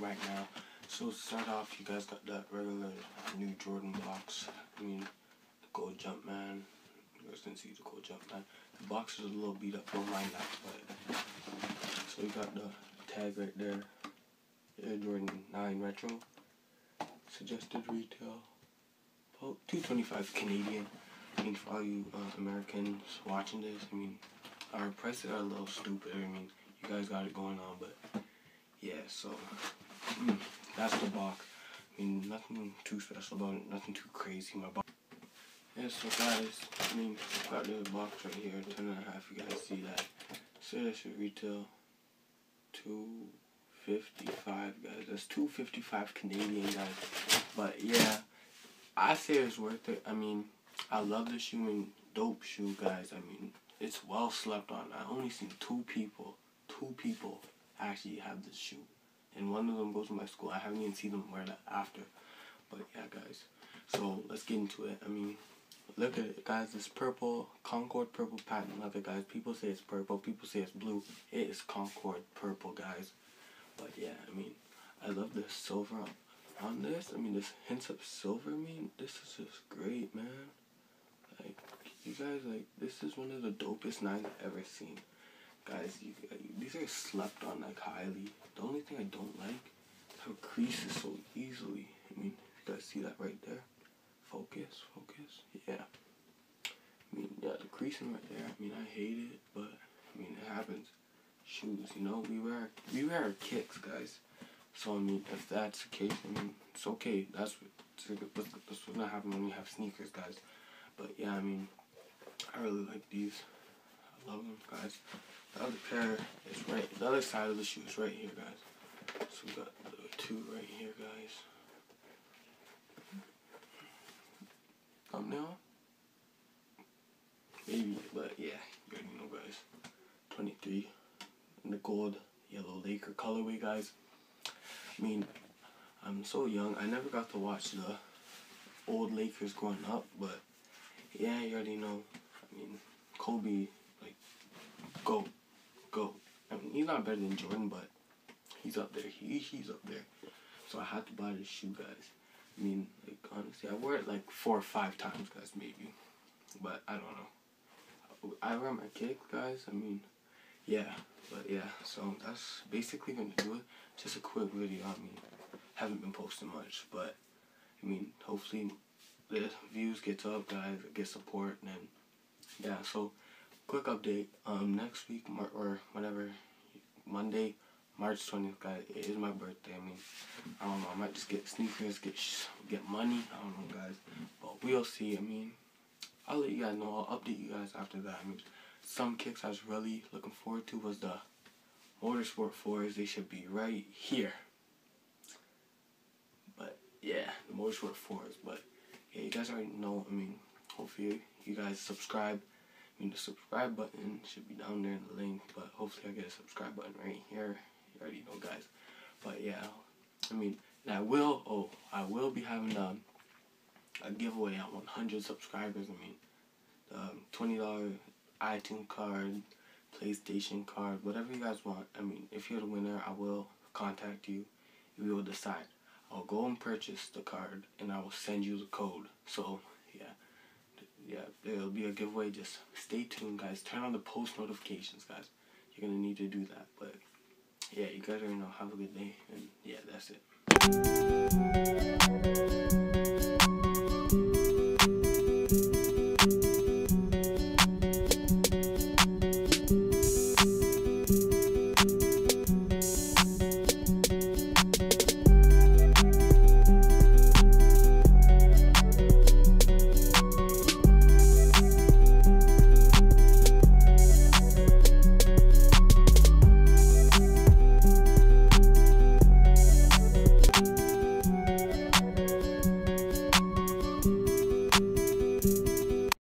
right now. So start off, you guys got that regular new Jordan box. I mean, the Gold Jumpman. You guys can see the Gold Jumpman. The box is a little beat up, don't mind that. But so we got the tag right there. Air Jordan 9 Retro. Suggested retail. About 225 Canadian. I mean, for all you uh, Americans watching this, I mean, our prices are a little stupid. I mean, you guys got it going on, but yeah, so mm, that's the box. I mean, nothing too special about it, nothing too crazy. My box. Yeah, so guys, I mean, I've got the box right here, ten and a half. You guys see that? So that should retail two fifty five, guys. That's two fifty five Canadian, guys. But yeah, I say it's worth it. I mean, I love the shoe and dope shoe, guys. I mean, it's well slept on. I only seen two people, two people actually have this shoe. And one of them goes to my school. I haven't even seen them wear that after. But yeah, guys. So let's get into it. I mean, look at it, guys. This purple, Concord purple patent leather, guys. People say it's purple. People say it's blue. It is Concord purple, guys. But yeah, I mean, I love the silver on this. I mean, this hints of silver. I mean, this is just great, man. Like, you guys, like, this is one of the dopest nines I've ever seen. Guys, you, uh, these are slept on, like, highly. The only thing I don't like is how it creases so easily. I mean, you guys see that right there? Focus, focus. Yeah. I mean, yeah, the creasing right there. I mean, I hate it, but, I mean, it happens. Shoes, you know, we wear, we wear our kicks, guys. So, I mean, if that's the case, I mean, it's okay. That's, what, that's what's gonna happen when we have sneakers, guys. But yeah, I mean, I really like these. Love them, guys. The other pair is right, the other side of the shoe is right here, guys. So we got two right here, guys. Thumbnail? Maybe, but yeah, you already know, guys. 23 in the gold yellow Laker colorway, guys. I mean, I'm so young. I never got to watch the old Lakers growing up, but yeah, you already know. I mean, Kobe, like, go, go. I mean, he's not better than Jordan, but he's up there. He, he's up there. So I had to buy this shoe, guys. I mean, like, honestly, I wear it like four or five times, guys, maybe. But I don't know. I wear my kick, guys. I mean, yeah. But yeah, so that's basically gonna do it. Just a quick video. I mean, haven't been posting much, but I mean, hopefully the views gets up, guys, get support, and then yeah. So quick update. Um, next week or whatever, Monday, March twentieth, guys, it is my birthday. I mean, I don't know. I might just get sneakers, get get money. I don't know, guys, but we'll see. I mean, I'll let you guys know. I'll update you guys after that. I mean, some kicks I was really looking forward to was the Motorsport 4s. They should be right here. But yeah, the Motorsport 4s. But yeah, you guys already know. I mean, hopefully you guys subscribe. The subscribe button should be down there in the link, but hopefully I get a subscribe button right here. You already know, guys. But yeah, I mean, I will. Oh, I will be having um, a giveaway at 100 subscribers. I mean, the um, twenty dollar iTunes card, PlayStation card, whatever you guys want. I mean, if you're the winner, I will contact you. We will decide. I'll go and purchase the card and I will send you the code. So yeah, yeah, there'll be a giveaway. Just stay tuned, guys. Turn on the post notifications, guys. You're gonna need to do that. But yeah, you guys already know. Have a good day, and yeah, that's it.